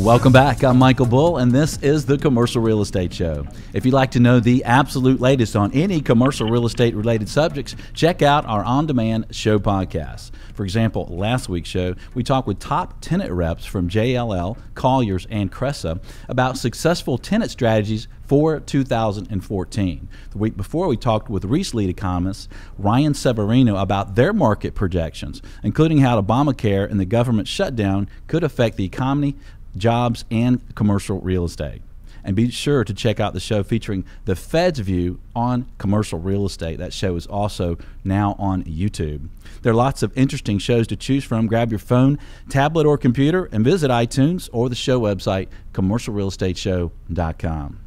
Welcome back. I'm Michael Bull, and this is the Commercial Real Estate Show. If you'd like to know the absolute latest on any commercial real estate related subjects, check out our on demand show podcast. For example, last week's show, we talked with top tenant reps from JLL, Colliers, and Cresa about successful tenant strategies for 2014. The week before, we talked with Reis lead economist Ryan Severino about their market projections, including how Obamacare and the government shutdown could affect the economy, jobs, and commercial real estate. And be sure to check out the show featuring the Fed's view on commercial real estate. That show is also now on YouTube. There are lots of interesting shows to choose from. Grab your phone, tablet, or computer and visit iTunes or the show website, commercialrealestateshow.com.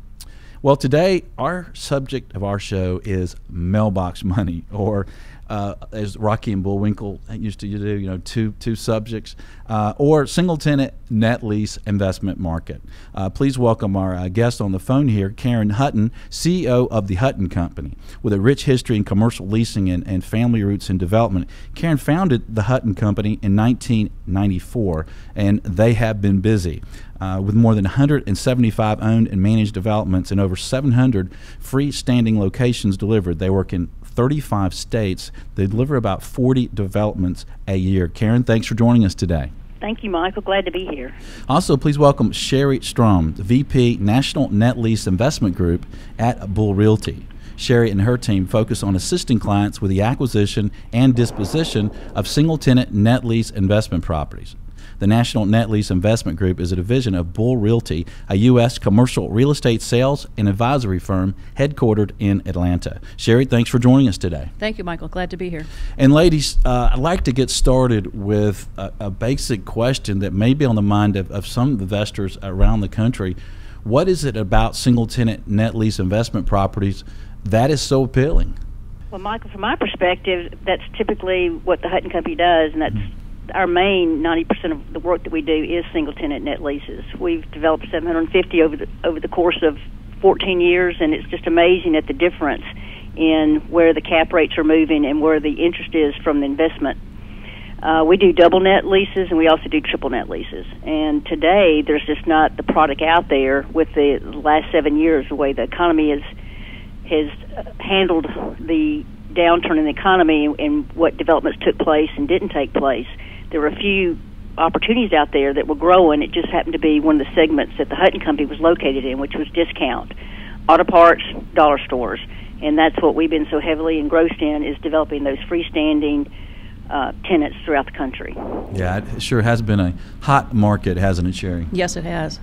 Well, today, our subject of our show is mailbox money, or uh, as Rocky and Bullwinkle used to do, you know, two two subjects, uh, or single tenant net lease investment market. Uh, please welcome our uh, guest on the phone here, Karen Hutton, CEO of the Hutton Company, with a rich history in commercial leasing and, and family roots in development. Karen founded the Hutton Company in 1994, and they have been busy. Uh, with more than 175 owned and managed developments and over 700 freestanding locations delivered. They work in 35 states. They deliver about 40 developments a year. Karen, thanks for joining us today. Thank you, Michael. Glad to be here. Also, please welcome Sherry Strom, VP National Net Lease Investment Group at Bull Realty. Sherry and her team focus on assisting clients with the acquisition and disposition of single tenant net lease investment properties. The National Net Lease Investment Group is a division of Bull Realty, a U.S. commercial real estate sales and advisory firm headquartered in Atlanta. Sherry, thanks for joining us today. Thank you, Michael. Glad to be here. And ladies, uh, I'd like to get started with a, a, basic question that may be on the mind of, of some investors around the country. What is it about single tenant net lease investment properties that is so appealing? Well, Michael, from my perspective, that's typically what the Hutton Company does, and that's mm-hmm our main 90% of the work that we do is single tenant net leases. We've developed 750 over the over the course of 14 years, and it's just amazing at the difference in where the cap rates are moving and where the interest is from the investment. Uh, we do double net leases and we also do triple net leases. And today, there's just not the product out there with the last seven years, the way the economy has has handled the downturn in the economy and what developments took place and didn't take place there were a few opportunities out there that were growing. It just happened to be one of the segments that the Hutton Company was located in, which was discount, auto parts, dollar stores, and that's what we've been so heavily engrossed in is developing those freestanding uh, tenants throughout the country. Yeah, it sure has been a hot market, hasn't it, Sherry? Yes, it has.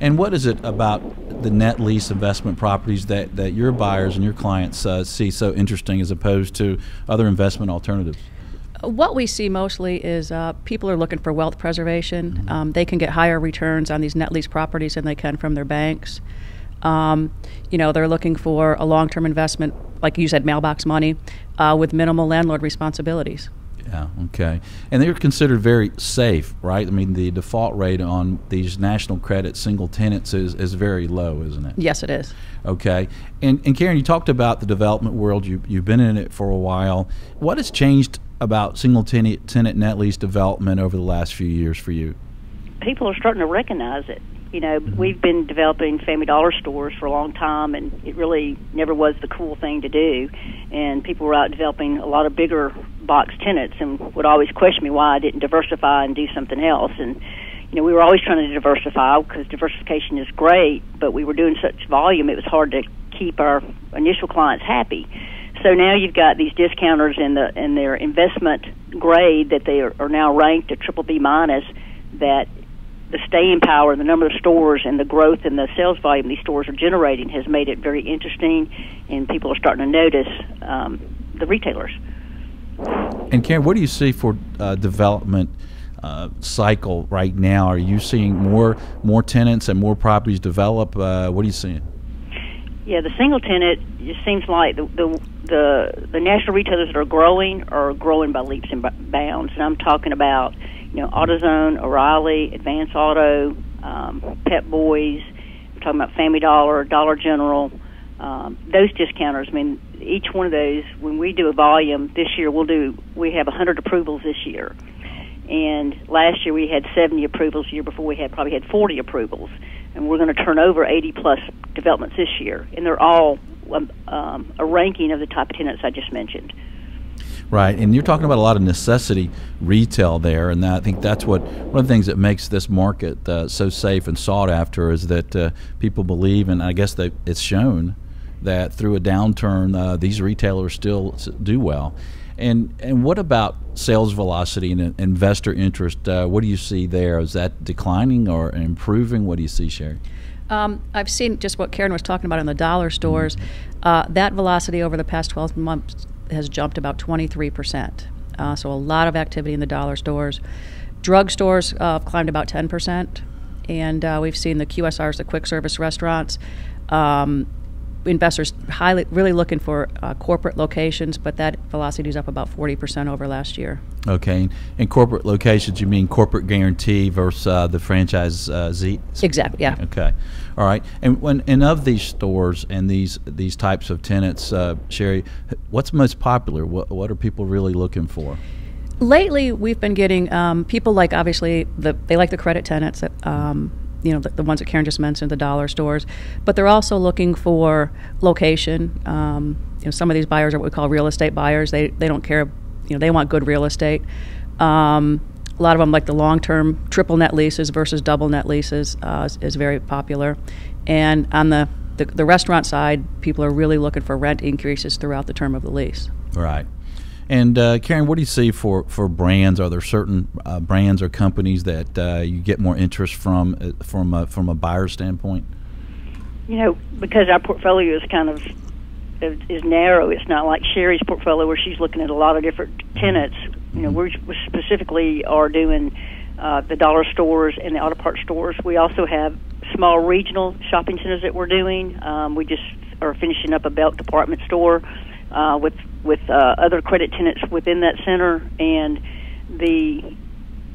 And what is it about the net lease investment properties that, that your buyers and your clients uh, see so interesting as opposed to other investment alternatives? What we see mostly is uh, people are looking for wealth preservation. Mm-hmm. Um, they can get higher returns on these net lease properties than they can from their banks. Um, you know, they're looking for a long term investment, like you said, mailbox money, uh, with minimal landlord responsibilities. Yeah, okay. And they're considered very safe, right? I mean, the default rate on these national credit single tenants is, is very low, isn't it? Yes, it is. Okay. And, and Karen, you talked about the development world. You, you've been in it for a while. What has changed about single tenant, tenant net lease development over the last few years for you? People are starting to recognize it. You know, mm-hmm. we've been developing Family Dollar stores for a long time, and it really never was the cool thing to do. And people were out developing a lot of bigger box tenants, and would always question me why I didn't diversify and do something else. And you know, we were always trying to diversify because diversification is great, but we were doing such volume, it was hard to keep our initial clients happy. So now you've got these discounters in the in their investment grade that they are, are now ranked at triple B minus. That the staying power, the number of stores, and the growth in the sales volume these stores are generating has made it very interesting, and people are starting to notice um, the retailers. And Karen, what do you see for uh, development? Uh, cycle right now? Are you seeing more more tenants and more properties develop? Uh, what are you seeing? Yeah, the single tenant just seems like the, the the the national retailers that are growing are growing by leaps and bounds. And I'm talking about you know AutoZone, O'Reilly, Advance Auto, um, Pep Boys. I'm talking about Family Dollar, Dollar General, um, those discounters. I mean, each one of those, when we do a volume this year, we'll do. We have 100 approvals this year, and last year we had 70 approvals. The year before we had probably had 40 approvals, and we're going to turn over 80 plus developments this year, and they're all um, um, a ranking of the type of tenants I just mentioned. Right, and you're talking about a lot of necessity retail there, and that, I think that's what one of the things that makes this market uh, so safe and sought after is that uh, people believe, and I guess that it's shown that through a downturn, uh, these retailers still do well. And and what about sales velocity and investor interest? Uh, what do you see there? Is that declining or improving? What do you see, Sherry? Um, I've seen just what Karen was talking about in the dollar stores. Uh, that velocity over the past 12 months has jumped about 23 percent. Uh, so a lot of activity in the dollar stores. Drug stores uh, climbed about 10 percent, and uh, we've seen the QSRs, the quick service restaurants. Um, investors highly really looking for uh, corporate locations, but that velocity is up about 40% over last year. Okay. In corporate locations, you mean corporate guarantee versus uh, the franchise uh, Z? Exactly, yeah. Okay. All right. And when and of these stores and these these types of tenants, uh, Sherry, what's most popular? What, what are people really looking for? Lately, we've been getting um, people like obviously the they like the credit tenants. That, um, you know the, the, ones that Karen just mentioned, the dollar stores, but they're also looking for location. Um, you know, some of these buyers are what we call real estate buyers. They they don't care. You know, they want good real estate. Um, a lot of them like the long-term triple net leases versus double net leases uh, is, is, very popular, and on the, the the restaurant side, people are really looking for rent increases throughout the term of the lease. Right. And uh, Karen, what do you see for, for brands? Are there certain uh, brands or companies that uh, you get more interest from uh, from a, from a buyer standpoint? You know, because our portfolio is kind of is narrow. It's not like Sherry's portfolio where she's looking at a lot of different tenants. You know, we specifically are doing uh, the dollar stores and the auto parts stores. We also have small regional shopping centers that we're doing. Um, we just are finishing up a Belk department store uh, with with uh, other credit tenants within that center, and the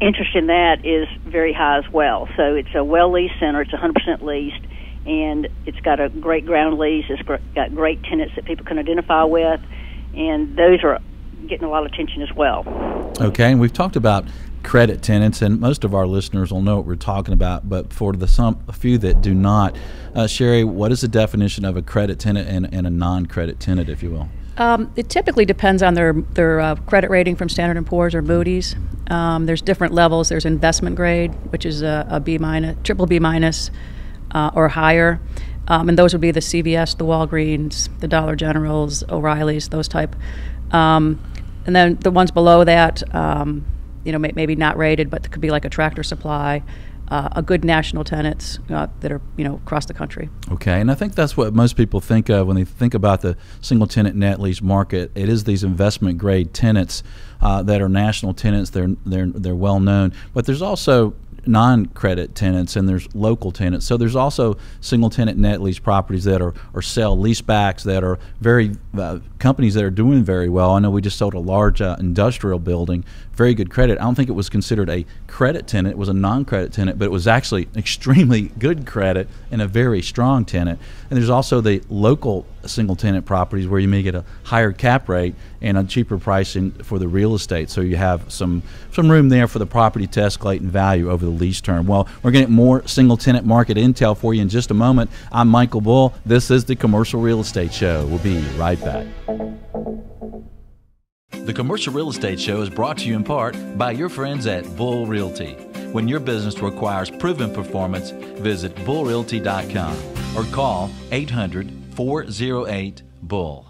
interest in that is very high as well. So it's a well leased center. It's 100% leased, and it's got a great ground lease. It's got great tenants that people can identify with, and those are getting a lot of attention as well. Okay, and we've talked about credit tenants, and most of our listeners will know what we're talking about. But for the some a few that do not, uh, Sherry, what is the definition of a credit tenant and, and a non-credit tenant, if you will? Um, it typically depends on their their uh, credit rating from Standard and Poor's or Moody's. Um, there's different levels. There's investment grade, which is a, a B minus, triple B minus, uh, or higher, um, and those would be the CVS, the Walgreens, the Dollar Generals, O'Reillys, those type. Um, and then the ones below that, um, you know, may, maybe not rated, but could be like a Tractor Supply uh, a good national tenants uh, that are you know across the country. Okay, and I think that's what most people think of when they think about the single tenant net lease market. It is these investment grade tenants uh, that are national tenants. They're they're they're well known, but there's also non-credit tenants and there's local tenants. So there's also single tenant net lease properties that are or sell leasebacks that are very uh, companies that are doing very well. I know we just sold a large uh, industrial building, very good credit. I don't think it was considered a credit tenant; it was a non-credit tenant, but it was actually extremely good credit and a very strong tenant. And there's also the local single tenant properties where you may get a higher cap rate and a cheaper pricing for the real estate. So you have some some room there for the property to escalate in value over the lease term. Well, we're going to get more single tenant market intel for you in just a moment. I'm Michael Bull. This is the Commercial Real Estate Show. We'll be right back. The Commercial Real Estate Show is brought to you in part by your friends at Bull Realty. When your business requires proven performance, visit bullrealty.com or call 800 408 Bull.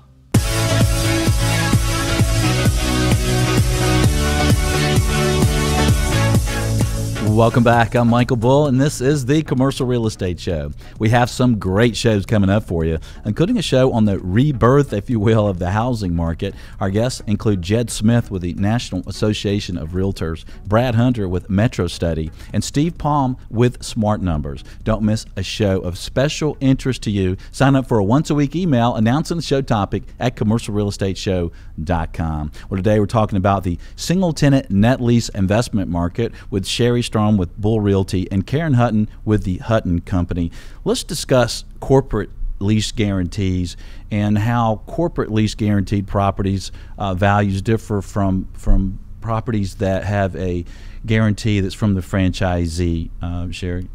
Welcome back. I'm Michael Bull, and this is the Commercial Real Estate Show. We have some great shows coming up for you, including a show on the rebirth, if you will, of the housing market. Our guests include Jed Smith with the National Association of Realtors, Brad Hunter with Metrostudy, and Steve Palm with Smart Numbers. Don't miss a show of special interest to you. Sign up for a once a week email announcing the show topic at commercialrealestateshow.com. Well, today we're talking about the single tenant net lease investment market with Sherry Strom with Bull Realty and Karen Hutton with the Hutton Company. Let's discuss corporate lease guarantees and how corporate lease guaranteed properties uh, values differ from from properties that have a guarantee that's from the franchisee. Uh, Sherry.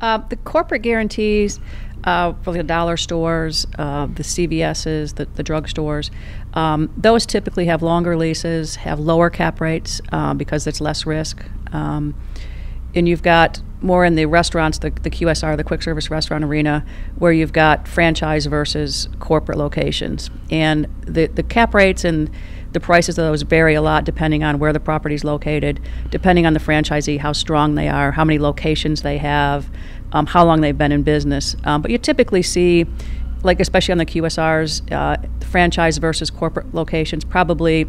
Uh, the corporate guarantees uh, for the dollar stores, uh, the CVS's, the, the drugstores, um, those typically have longer leases, have lower cap rates uh, because it's less risk. Um, and you've got more in the restaurants, the, the QSR, the quick service restaurant arena, where you've got franchise versus corporate locations. And the, the cap rates and the prices of those vary a lot depending on where the property is located, depending on the franchisee, how strong they are, how many locations they have, um, how long they've been in business. Um, but you typically see, like especially on the QSRs, uh, franchise versus corporate locations, probably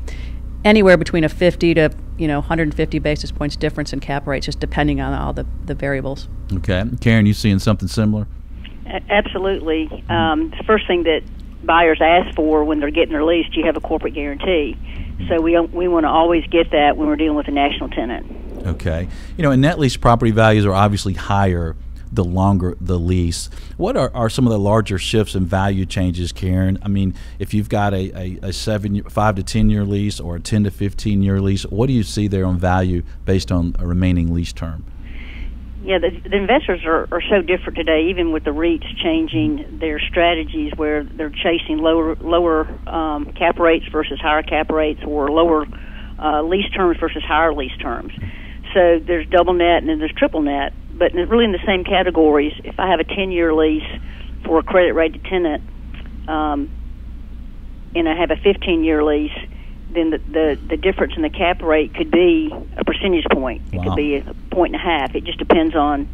anywhere between a 50 to you know 150 basis points difference in cap rates, just depending on all the, the variables. Okay, Karen, you seeing something similar? absolutely. Um, the first thing that buyers ask for when they're getting their lease, do you have a corporate guarantee? So we we want to always get that when we're dealing with a national tenant. Okay, you know, and net lease property values are obviously higher the longer the lease. What are, are some of the larger shifts and value changes, Karen? I mean, if you've got a, a, a seven, five to ten year lease or a ten to fifteen year lease, what do you see there on value based on a remaining lease term? Yeah, the, the investors are, are so different today. Even with the REITs changing their strategies, where they're chasing lower lower um, cap rates versus higher cap rates, or lower uh, lease terms versus higher lease terms. So there's double net and then there's triple net but really in the same categories. If I have a 10 year lease for a credit rated tenant, um, and I have a 15 year lease, then the, the the difference in the cap rate could be a percentage point. It wow. could be a point and a half. It just depends on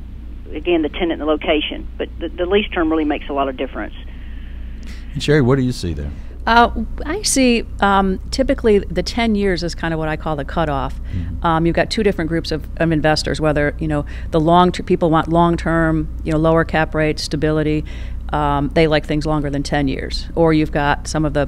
again the tenant and the location. But the, the lease term really makes a lot of difference. And Sherry, what do you see there? Uh, I see um, typically the 10 years is kind of what I call the cutoff. Mm-hmm. Um, you've got two different groups of, of investors, whether, you know, the long ter- people want long term, you know, lower cap rates, stability. Um, they like things longer than 10 years. Or you've got some of the,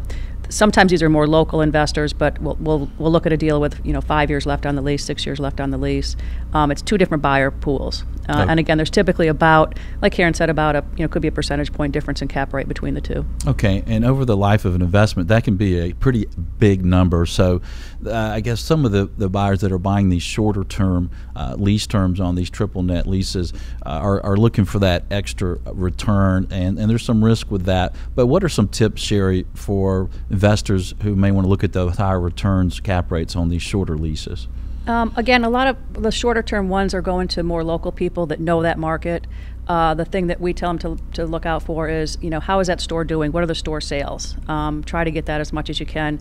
sometimes these are more local investors, but we'll, we'll, we'll look at a deal with, you know, five years left on the lease, six years left on the lease. Um, it's two different buyer pools. Uh, oh. And again, there's typically about, like Karen said, about a you know could be a percentage point difference in cap rate between the two. Okay, and over the life of an investment, that can be a pretty big number. So, uh, I guess some of the, the buyers that are buying these shorter term uh, lease terms on these triple net leases uh, are, are looking for that extra return, and, and there's some risk with that. But what are some tips, Sherry, for investors who may want to look at those higher returns cap rates on these shorter leases? Um, again, a lot of the shorter term ones are going to more local people that know that market. Uh, the thing that we tell them to, to look out for is, you know, how is that store doing? What are the store sales? Um, try to get that as much as you can.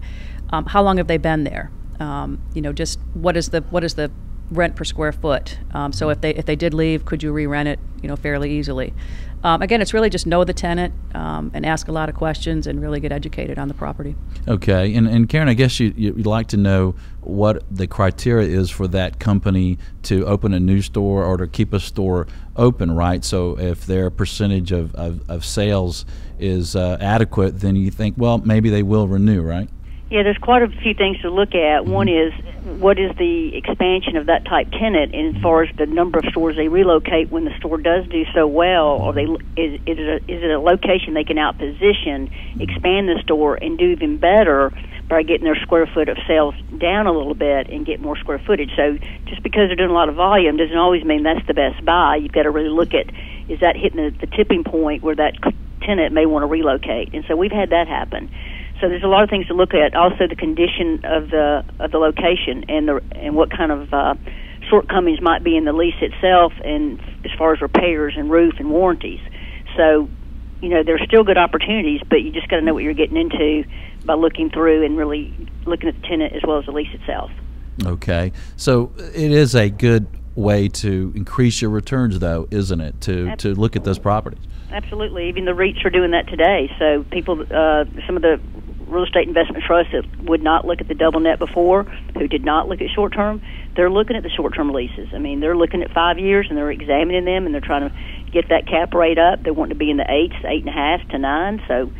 Um, how long have they been there? Um, you know, just what is the what is the rent per square foot? Um, so if they if they did leave, could you re-rent it? You know, fairly easily. Um, again, it's really just know the tenant um, and ask a lot of questions and really get educated on the property. Okay, and, and Karen, I guess you, you'd like to know what the criteria is for that company to open a new store or to keep a store open, right? So if their percentage of, of, of sales is uh, adequate, then you think, well, maybe they will renew, right? Yeah, there's quite a few things to look at. Mm-hmm. One is what is the expansion of that type tenant, as far as the number of stores they relocate when the store does do so well, or they is, is, it a, is it a location they can outposition, expand the store, and do even better by getting their square foot of sales down a little bit and get more square footage. So just because they're doing a lot of volume doesn't always mean that's the best buy. You've got to really look at is that hitting the, the tipping point where that tenant may want to relocate, and so we've had that happen. So there's a lot of things to look at. Also, the condition of the of the location and the and what kind of uh, shortcomings might be in the lease itself, and as far as repairs and roof and warranties. So, you know, there's still good opportunities, but you just got to know what you're getting into by looking through and really looking at the tenant as well as the lease itself. Okay, so it is a good way to increase your returns, though, isn't it? To Absolutely. to look at those properties. Absolutely. Even the REITs are doing that today. So people, uh, some of the real estate investment trusts that would not look at the double net before, who did not look at short term, they're looking at the short term leases. I mean, they're looking at five years and they're examining them and they're trying to get that cap rate up. They want to be in the eights, eight and a half to nine. So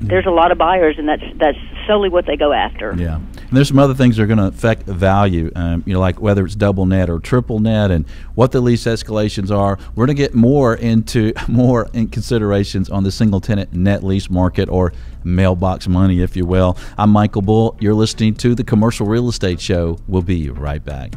there's a lot of buyers, and that's that's solely what they go after. Yeah, and there's some other things that are going to affect value. Um, you know, like whether it's double net or triple net, and what the lease escalations are. We're going to get more into more in considerations on the single tenant net lease market or mailbox money, if you will. I'm Michael Bull. You're listening to the Commercial Real Estate Show. We'll be right back.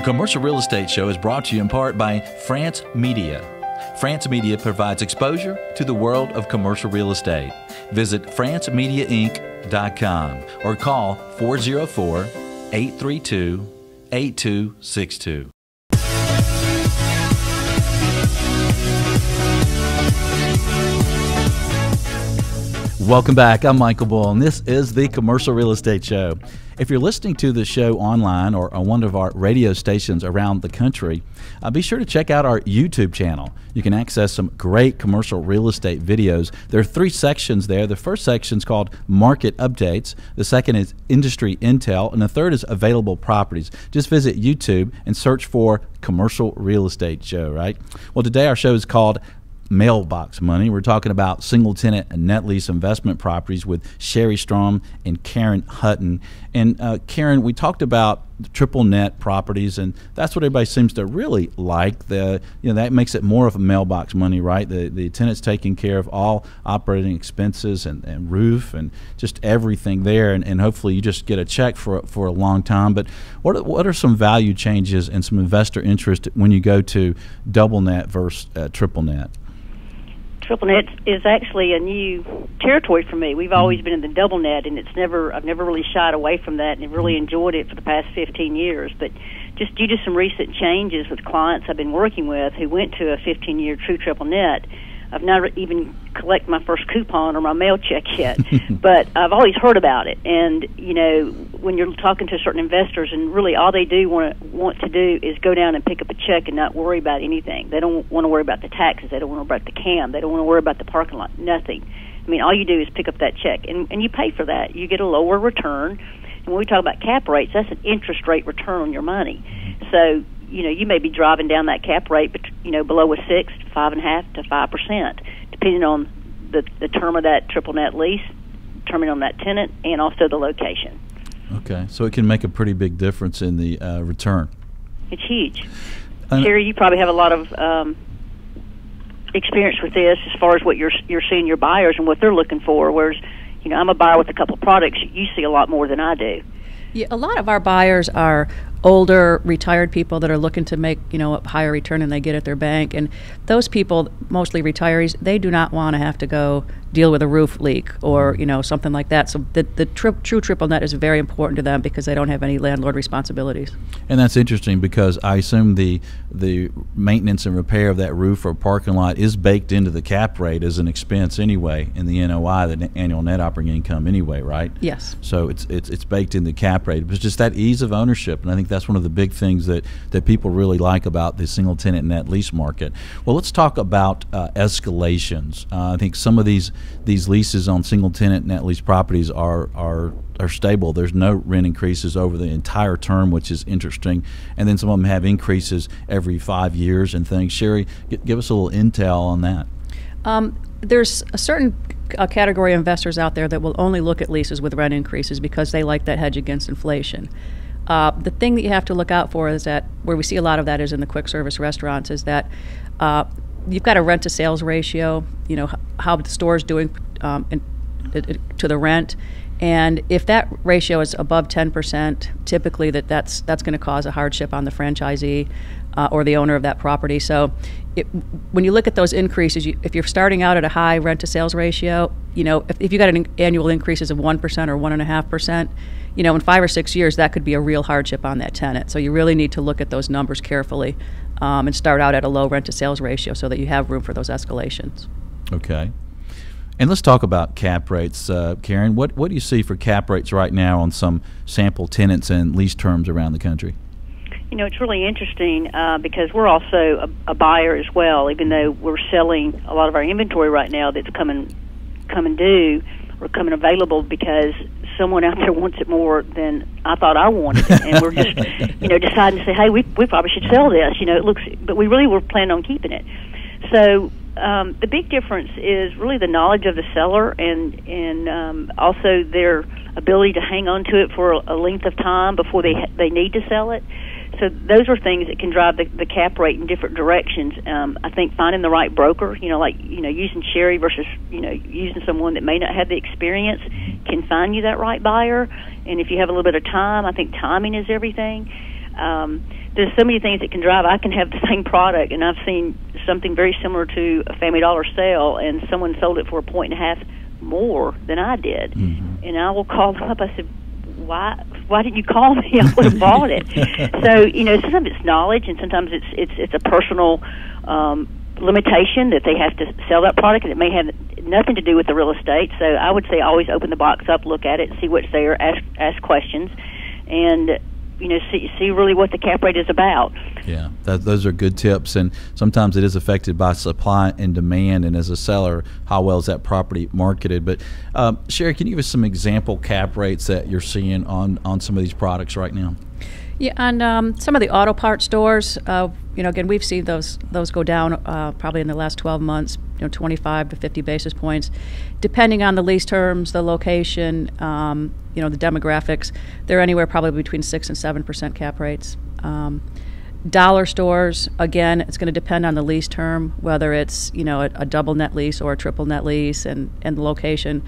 The Commercial Real Estate Show is brought to you in part by France Media. France Media provides exposure to the world of commercial real estate. Visit francemediainc.com or call 404 832 8262. Welcome back. I'm Michael Bull, and this is the Commercial Real Estate Show. If you're listening to the show online or on one of our radio stations around the country, uh, be sure to check out our YouTube channel. You can access some great commercial real estate videos. There are three sections there. The first section is called Market Updates, the second is Industry Intel, and the third is Available Properties. Just visit YouTube and search for Commercial Real Estate Show, right? Well, today our show is called mailbox money. We're talking about single tenant and net lease investment properties with Sherry Strom and Karen Hutton. And uh, Karen, we talked about triple net properties, and that's what everybody seems to really like. The you know that makes it more of a mailbox money, right? The the tenant's taking care of all operating expenses and, and roof and just everything there, and, and hopefully you just get a check for for a long time. But what are, what are some value changes and some investor interest when you go to double net versus uh, triple net? Triple net is actually a new territory for me. We've always mm-hmm. been in the double net, and it's never I've never really shied away from that, and really mm-hmm. enjoyed it for the past 15 years. But just due to some recent changes with clients I've been working with who went to a 15 year true triple net, I've never even collected my first coupon or my mail check yet, but I've always heard about it. And you know, when you're talking to certain investors, and really all they do want to want to do is go down and pick up a check and not worry about anything. They don't want to worry about the taxes. They don't want to worry about the CAM. They don't want to worry about the parking lot. Nothing. I mean, all you do is pick up that check, and and you pay for that. You get a lower return. And when we talk about cap rates, that's an interest rate return on your money. So you know, you may be driving down that cap rate, but you know, below a six, five and a half to five percent, depending on the the term of that triple net lease, depending on that tenant, and also the location. Okay, so it can make a pretty big difference in the uh, return. It's huge. Uh, Sherry, you probably have a lot of um, experience with this as far as what you're you're seeing your buyers and what they're looking for. Whereas, you know, I'm a buyer with a couple of products. You see a lot more than I do. Yeah, a lot of our buyers are older retired people that are looking to make you know a higher return than they get at their bank. And those people mostly retirees they do not want to have to go deal with a roof leak or you know something like that. So the, the tri- true triple net is very important to them because they don't have any landlord responsibilities. And that's interesting because i assume the the maintenance and repair of that roof or parking lot is baked into the cap rate as an expense anyway in the NOI the annual net operating income anyway right? Yes. So it's it's it's baked in the cap rate. It's just that ease of ownership. And i think that's one of the big things that, that people really like about the single tenant net lease market. Well, let's talk about uh, escalations. Uh, I think some of these these leases on single tenant net lease properties are are are stable. There's no rent increases over the entire term, which is interesting. And then some of them have increases every five years and things. Sherry, give us a little intel on that. Um, there's a certain a category of investors out there that will only look at leases with rent increases because they like that hedge against inflation. Uh, the thing that you have to look out for is that where we see a lot of that is in the quick service restaurants is that uh, you've got a rent to sales ratio, you know, how the store is doing um, in, in, to the rent. And if that ratio is above 10%, typically that, that's, that's going to cause a hardship on the franchisee uh, or the owner of that property. So it, when you look at those increases, you, if you're starting out at a high rent to sales ratio, you know, if, if you got an annual increases of 1% or 1.5%, you know, in five or six years, that could be a real hardship on that tenant. So you really need to look at those numbers carefully um, and start out at a low rent to sales ratio so that you have room for those escalations. Okay. And let's talk about cap rates, uh, Karen. What what do you see for cap rates right now on some sample tenants and lease terms around the country? You know, it's really interesting uh, because we're also a, a buyer as well. Even though we're selling a lot of our inventory right now that's coming coming due or coming available because someone out there wants it more than I thought I wanted it, and we're just, you know, deciding to say, hey, we we probably should sell this. You know, it looks, but we really were planning on keeping it. So um, the big difference is really the knowledge of the seller and and um, also their ability to hang on to it for a, a length of time before they they need to sell it. So those are things that can drive the, the cap rate in different directions. Um, I think finding the right broker, you know, like you know, using Sherry versus you know using someone that may not have the experience, can find you that right buyer. And if you have a little bit of time, I think timing is everything. Um, there's so many things that can drive. I can have the same product, and I've seen something very similar to a Family Dollar sale, and someone sold it for a point and a half more than I did. Mm-hmm. And I will call them up. I said, "Why? Why didn't you call me? I would have bought it." so you know, sometimes it's knowledge, and sometimes it's it's it's a personal. Um, limitation that they have to sell that product and it may have nothing to do with the real estate so i would say always open the box up look at it see what's there ask ask questions and you know see see really what the cap rate is about. Yeah, that, those are good tips, and sometimes it is affected by supply and demand, and as a seller, how well is that property marketed? But um, Sherry, can you give us some example cap rates that you're seeing on on some of these products right now? Yeah, and um, some of the auto parts stores, uh, you know, again, we've seen those those go down uh, probably in the last 12 months, you know, 25 to 50 basis points, depending on the lease terms, the location, um, you know, the demographics. They're anywhere probably between six and seven percent cap rates. Um, dollar stores, again, it's going to depend on the lease term, whether it's you know a, a, double net lease or a triple net lease, and and the location.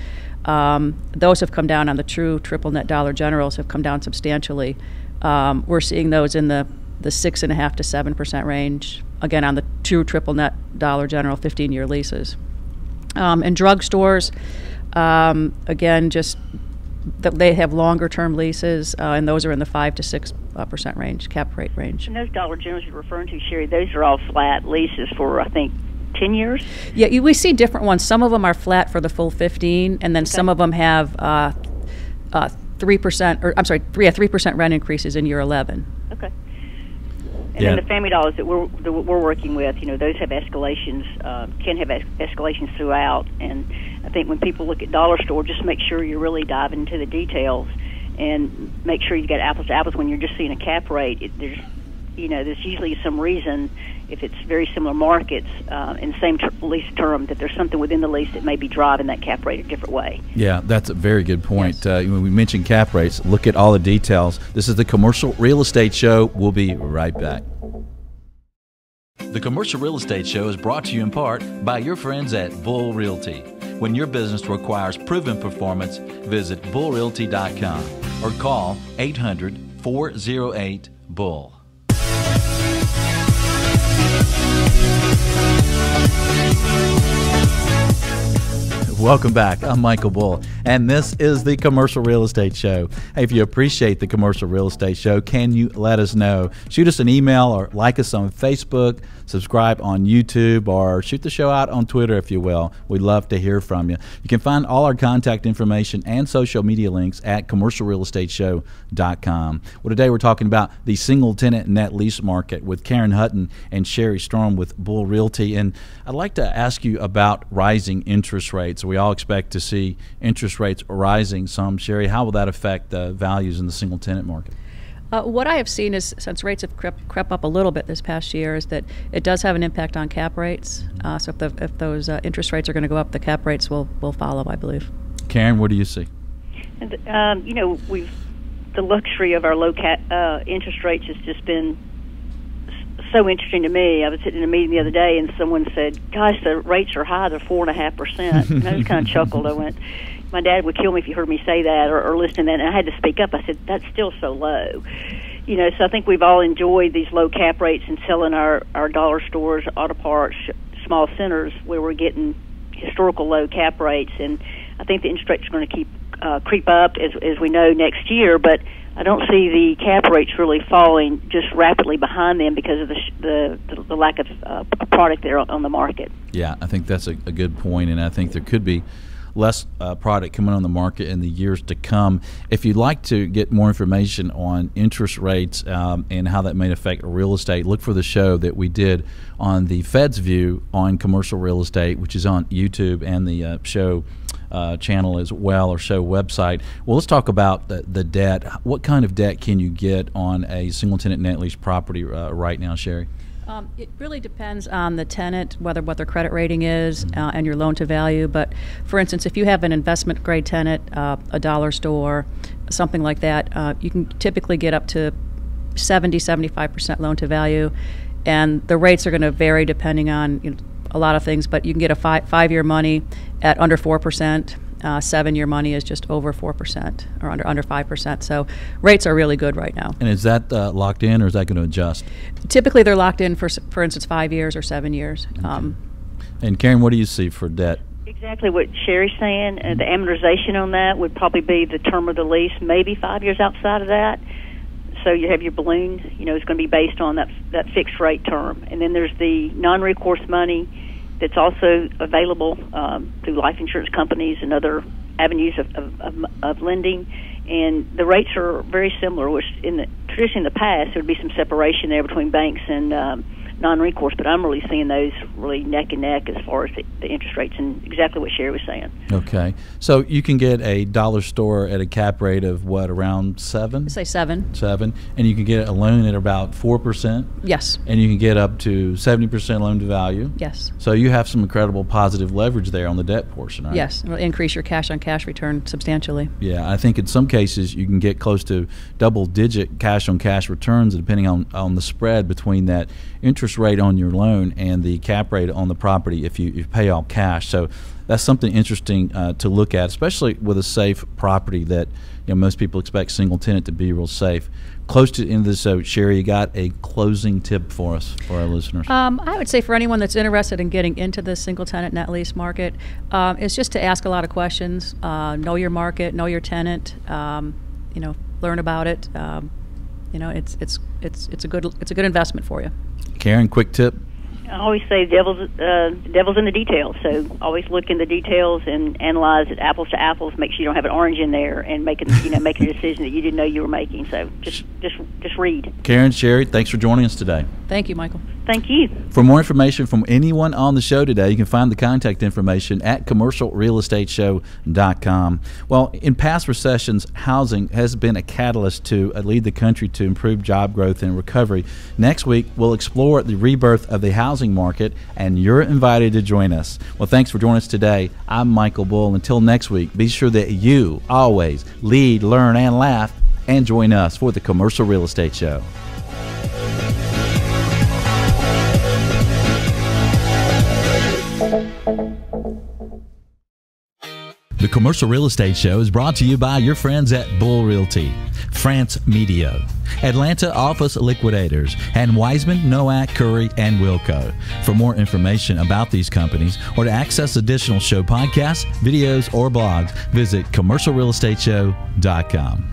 Um, those have come down on the true triple net dollar generals have come down substantially. Um, we're seeing those in the the six and a half to seven percent range. Again, on the two triple net Dollar General 15-year leases. Um, and drugstores, um, again, just that they have longer term leases, uh, and those are in the five to six uh, percent range, cap rate range. And those Dollar Generals you're referring to, Sherry, those are all flat leases for I think 10 years? Yeah, you, we see different ones. Some of them are flat for the full 15, and then okay. some of them have uh, uh, 3%, or I'm sorry, three, yeah, 3% rent increases in year 11. And yeah. then the family dollars that we're that we're working with, you know, those have escalations, uh, can have es- escalations throughout. And I think when people look at dollar store, just make sure you're really diving into the details, and make sure you get apples to apples when you're just seeing a cap rate. It, there's, you know, there's usually some reason if it's very similar markets uh, in the same ter- lease term, that there's something within the lease that may be driving that cap rate a different way. Yeah, that's a very good point. Yes. Uh, when we mentioned cap rates, look at all the details. This is the Commercial Real Estate Show. We'll be right back. The Commercial Real Estate Show is brought to you in part by your friends at Bull Realty. When your business requires proven performance, visit bullrealty.com or call 800 408 Bull. Welcome back. I'm Michael Bull, and this is the Commercial Real Estate Show. Hey, if you appreciate the Commercial Real Estate Show, can you let us know? Shoot us an email or like us on Facebook, subscribe on YouTube, or shoot the show out on Twitter if you will. We'd love to hear from you. You can find all our contact information and social media links at commercialrealestateshow.com. Well, today we're talking about the single tenant net lease market with Karen Hutton and Sherry Strom with Bull Realty. And I'd like to ask you about rising interest rates we all expect to see interest rates rising some. Sherry, how will that affect the values in the single tenant market? Uh, what I have seen is, since rates have crept, crept, up a little bit this past year, is that it does have an impact on cap rates. Uh, so if, the, if those uh, interest rates are going to go up, the cap rates will, will follow, I believe. Karen, what do you see? And, um, you know, we've the luxury of our low cap, uh, interest rates has just been so interesting to me. I was sitting in a meeting the other day, and someone said, "Gosh, the rates are high; they're four and a half percent." And I just kind of chuckled. I went, "My dad would kill me if he heard me say that or, or listen to that." And I had to speak up. I said, "That's still so low." You know, so I think we've all enjoyed these low cap rates and selling our our dollar stores, auto parts, small centers where we're getting historical low cap rates, and I think the interest rates are going to keep uh, creep up as as we know next year, but I don't see the cap rates really falling just rapidly behind them because of the the, the lack of uh, product there on the market. Yeah, I think that's a, a, good point, and I think there could be less uh, product coming on the market in the years to come. If you'd like to get more information on interest rates um, and how that may affect real estate, look for the show that we did on the Fed's view on commercial real estate, which is on YouTube, and the uh, show uh, channel as well or show website. Well, let's talk about the, the debt. What kind of debt can you get on a single tenant net lease property uh, right now, Sherry? Um, it really depends on the tenant, whether what their credit rating is, uh, and your loan to value. But for instance, if you have an investment grade tenant, uh, a dollar store, something like that, uh, you can typically get up to 70, 75% loan to value. And the rates are going to vary depending on you know, a lot of things, but you can get a five, five year money at under 4%. Uh, seven year money is just over 4% or under under 5%. So rates are really good right now. And is that uh, locked in or is that going to adjust? Typically, they're locked in for, for instance, five years or seven years. Um, And Karen, what do you see for debt? Exactly what Sherry's saying. Uh, the amortization on that would probably be the term of the lease, maybe five years outside of that. So you have your balloon, you know, it's going to be based on that that fixed rate term, and then there's the non-recourse money that's also available um, through life insurance companies and other avenues of, of, of, of lending. And the rates are very similar. Which in the traditionally in the past there would be some separation there between banks and um, non-recourse, but I'm really seeing those really neck and neck as far as the, the interest rates and exactly what Sherry was saying. Okay, so you can get a dollar store at a cap rate of what around seven, say seven. seven, and you can get a loan at about four percent, Yes. and you can get up to seventy percent loan to value. Yes. So you have some incredible positive leverage there on the debt portion, right? Yes. It'll increase your cash on cash return substantially. Yeah, I think in some cases you can get close to double digit cash on cash returns depending on, on the spread between that interest rate on your loan and the cap rate on the property if you, you pay all cash. So that's something interesting uh, to look at, especially with a safe property that you know most people expect single tenant to be real safe. Close to the end of this, so Sherry, you got a closing tip for us for our listeners. Um, I would say for anyone that's interested in getting into the single tenant net lease market, um, is just to ask a lot of questions, uh, know your market, know your tenant, um, you know, learn about it. Um, you know, it's it's it's it's a good it's a good investment for you. Karen, quick tip. I always say devil's uh, devil's in the details. So always look in the details and analyze it apples to apples. Make sure you don't have an orange in there and making you know making a decision that you didn't know you were making. So just just just read. Karen, Sherry, thanks for joining us today. Thank you, Michael. Thank you. For more information from anyone on the show today, you can find the contact information at commercialrealestateshow.com. Well, in past recessions, housing has been a catalyst to uh, lead the country to improve job growth and recovery. Next week, we'll explore the rebirth of the housing market, and you're invited to join us. Well, thanks for joining us today. I'm Michael Bull. Until next week, be sure that you always lead, learn, and laugh, and join us for the Commercial Real Estate Show. The Commercial Real Estate Show is brought to you by your friends at Bull Realty, France Media, Atlanta Office Liquidators, and Weissman, Nowack, Curry, and Wilco. For more information about these companies or to access additional show podcasts, videos, or blogs, visit commercialrealestateshow.com.